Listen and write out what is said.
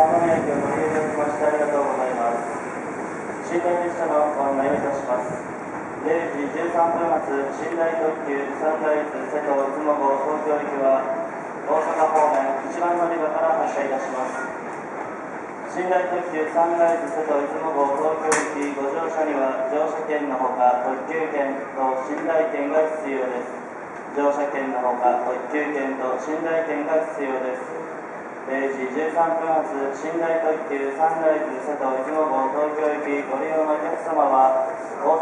箱根駅をご入用いただきましてありがとうございます寝台列車のご案内をいたします0時13分発寝台特急サンライズ瀬戸津野号東京行きは大阪方面一番乗り場から発車いたします寝台特急サンライズ瀬戸津野号東京行きご乗車には乗車券のほか特急券と寝台券が必要です乗車券のほか特急券と寝台券が必要です時13分発寝台特急サンライズ瀬戸出雲号東京行きご利用のお客様は大